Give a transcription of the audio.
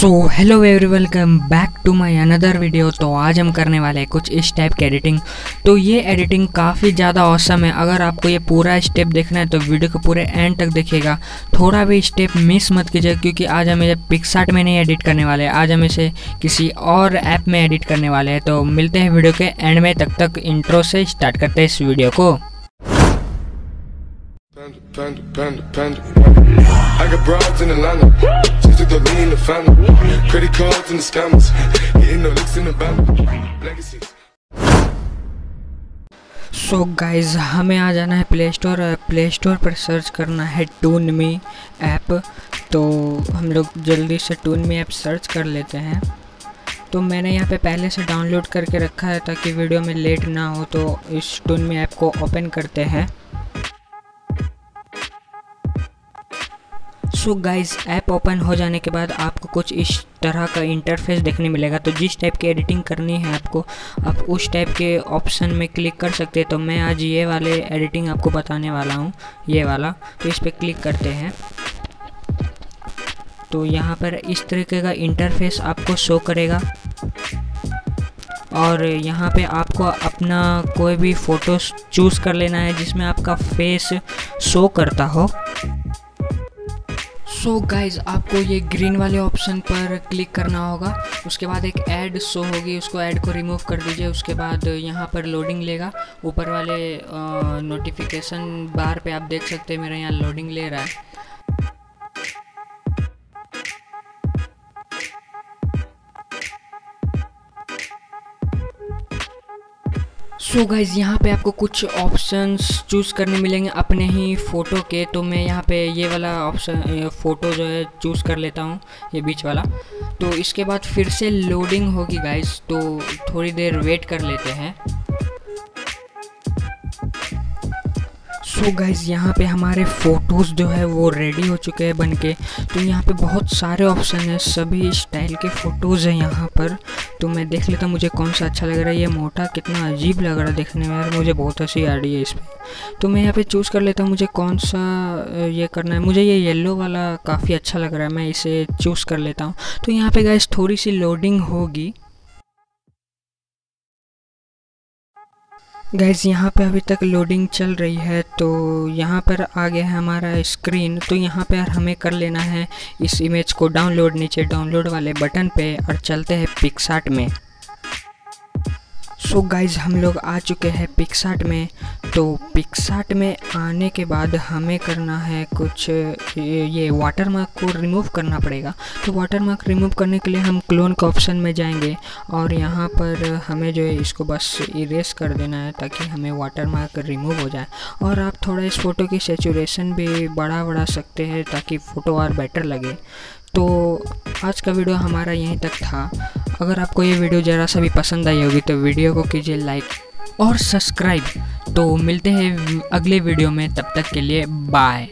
So hello every welcome back to my another video तो आज हम करने वाले हैं कुछ इस टाइप की एडिटिंग तो ये एडिटिंग काफ़ी ज़्यादा औसम है। अगर आपको ये पूरा स्टेप देखना है तो वीडियो को पूरे एंड तक देखिएगा। थोड़ा भी स्टेप मिस मत कीजिए, क्योंकि आज हम इसे पिक्सार्ट में नहीं एडिट करने वाले आज हम इसे किसी और ऐप में एडिट करने वाले हैं। तो मिलते हैं वीडियो के एंड में। तब तक इंट्रो से स्टार्ट करते हैं इस वीडियो को। Panda, panda, panda, panda. I got broads in Atlanta. Just took the lean in the family. Credit cards and the scammers. Hitting the licks in the band. Legacies. So so guys हमें आ जाना है play store play store पर search करना है twin Me app तो हम लोग जल्दी से टून मी ऐप सर्च कर लेते हैं तो मैंने यहाँ पे पहले से डाउनलोड करके रखा है ताकि वीडियो में लेट ना हो तो इस टून मी ऐप को ओपन करते हैं सो गाइस ऐप ओपन हो जाने के बाद आपको कुछ इस तरह का इंटरफेस देखने मिलेगा। तो जिस टाइप की एडिटिंग करनी है आपको, आप उस टाइप के ऑप्शन में क्लिक कर सकते हैं। तो मैं आज ये वाले एडिटिंग आपको बताने वाला हूँ, ये वाला। तो इस पर क्लिक करते हैं। तो यहाँ पर इस तरीके का इंटरफेस आपको शो करेगा। और यहाँ पे आपको अपना कोई भी फ़ोटो चूज़ कर लेना है, जिसमें आपका फेस शो करता हो। सो so गाइज़ आपको ये ग्रीन वाले ऑप्शन पर क्लिक करना होगा। उसके बाद एक ऐड शो होगी, उसको ऐड को रिमूव कर दीजिए। उसके बाद यहाँ पर लोडिंग लेगा। ऊपर वाले नोटिफिकेशन बार पे आप देख सकते हैं, मेरा यहाँ लोडिंग ले रहा है। सो so गाइज़ यहाँ पे आपको कुछ ऑप्शंस चूज़ करने मिलेंगे अपने ही फ़ोटो के। तो मैं यहाँ पे ये वाला ऑप्शन फ़ोटो जो है चूज़ कर लेता हूँ, ये बीच वाला। तो इसके बाद फिर से लोडिंग होगी गाइज़ तो थोड़ी देर वेट कर लेते हैं। सो गाइज़ यहाँ पे हमारे फ़ोटोज़ जो है वो रेडी हो चुके हैं बन के। तो यहाँ पे बहुत सारे ऑप्शन हैं, सभी स्टाइल के फ़ोटोज़ हैं यहाँ पर। तो मैं देख लेता हूँ मुझे कौन सा अच्छा लग रहा है। ये मोटा कितना अजीब लग रहा है देखने में यार, मुझे बहुत अच्छी आ रही है इस पर तो मैं यहाँ पे चूज़ कर लेता हूँ मुझे कौन सा ये करना है। मुझे ये येलो वाला काफ़ी अच्छा लग रहा है, मैं इसे चूज़ कर लेता हूँ। तो यहाँ पे गाइज़ थोड़ी सी लोडिंग होगी। गैस यहाँ पे अभी तक लोडिंग चल रही है तो यहाँ पर आ गया है हमारा स्क्रीन तो यहाँ पर हमें कर लेना है इस इमेज को डाउनलोड नीचे डाउनलोड वाले बटन पे और चलते हैं पिक्सार्ट में। सो so गाइज़ हम लोग आ चुके हैं पिक्सार्ट में। तो पिक्सार्ट में आने के बाद हमें करना है कुछ, ये वाटर मार्क को रिमूव करना पड़ेगा। तो वाटर मार्क रिमूव करने के लिए हम क्लोन के ऑप्शन में जाएँगे और यहाँ पर हमें जो है इसको बस इरेज कर देना है ताकि हमें वाटर मार्क रिमूव हो जाए। और आप थोड़ा इस फ़ोटो की सेचुरेशन भी बढ़ा बढ़ा सकते हैं ताकि फ़ोटो और बेटर लगे। तो आज का वीडियो हमारा यहीं तक था। अगर आपको ये वीडियो ज़रा सा भी पसंद आई होगी तो वीडियो को कीजिए लाइक और सब्सक्राइब। तो मिलते हैं अगले वीडियो में, तब तक के लिए बाय।